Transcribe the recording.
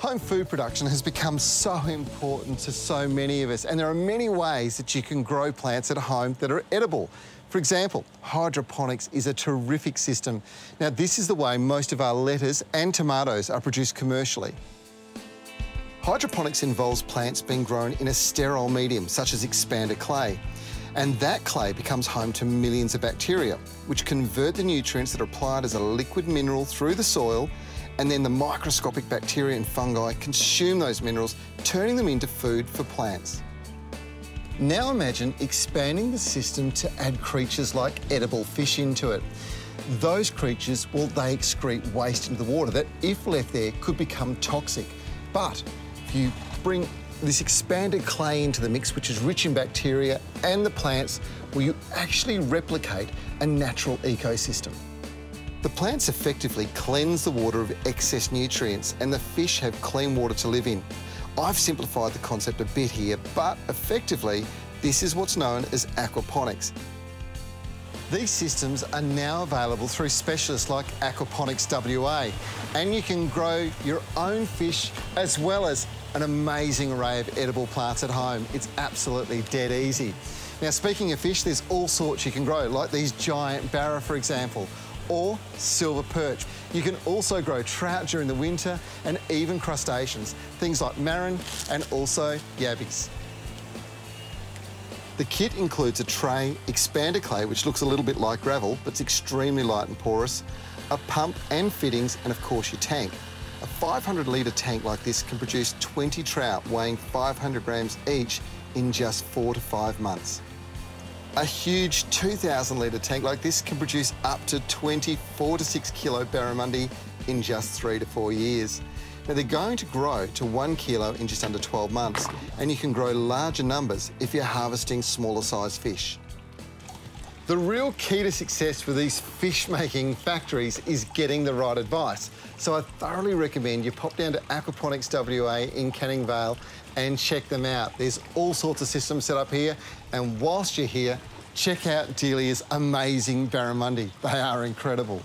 Home food production has become so important to so many of us, and there are many ways that you can grow plants at home that are edible. For example, hydroponics is a terrific system. Now, this is the way most of our lettuce and tomatoes are produced commercially. Hydroponics involves plants being grown in a sterile medium, such as expanded clay. And that clay becomes home to millions of bacteria, which convert the nutrients that are applied as a liquid mineral through the soil and then the microscopic bacteria and fungi consume those minerals, turning them into food for plants. Now imagine expanding the system to add creatures like edible fish into it. Those creatures, well, they excrete waste into the water that, if left there, could become toxic. But if you bring this expanded clay into the mix, which is rich in bacteria and the plants, well, you actually replicate a natural ecosystem. The plants effectively cleanse the water of excess nutrients and the fish have clean water to live in. I've simplified the concept a bit here, but effectively, this is what's known as aquaponics. These systems are now available through specialists like Aquaponics WA, and you can grow your own fish as well as an amazing array of edible plants at home. It's absolutely dead easy. Now, speaking of fish, there's all sorts you can grow, like these giant barra, for example, or silver perch. You can also grow trout during the winter and even crustaceans, things like marron and also yabbies. The kit includes a tray, expanded clay, which looks a little bit like gravel, but it's extremely light and porous, a pump and fittings, and of course your tank. A 500 litre tank like this can produce 20 trout weighing 500 grams each in just four to five months. A huge 2,000 litre tank like this can produce up to 24 to 6 kilo barramundi in just three to four years. Now they're going to grow to one kilo in just under 12 months, and you can grow larger numbers if you're harvesting smaller sized fish. The real key to success for these fish-making factories is getting the right advice. So I thoroughly recommend you pop down to Aquaponics WA in Canning Vale and check them out. There's all sorts of systems set up here, and whilst you're here, check out Delia's amazing barramundi. They are incredible.